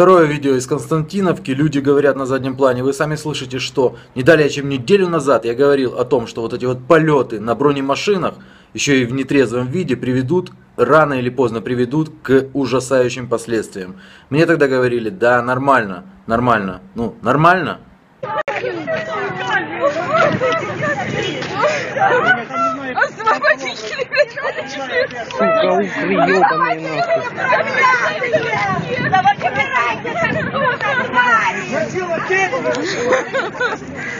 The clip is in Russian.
Второе видео из Константиновки. Люди говорят на заднем плане. Вы сами слышите, что не далее, чем неделю назад я говорил о том, что вот эти вот полеты на бронемашинах, еще и в нетрезвом виде, приведут, рано или поздно приведут к ужасающим последствиям. Мне тогда говорили, да, нормально, нормально. Ну, нормально? Освободите Сука, укры, нахуй. aqui!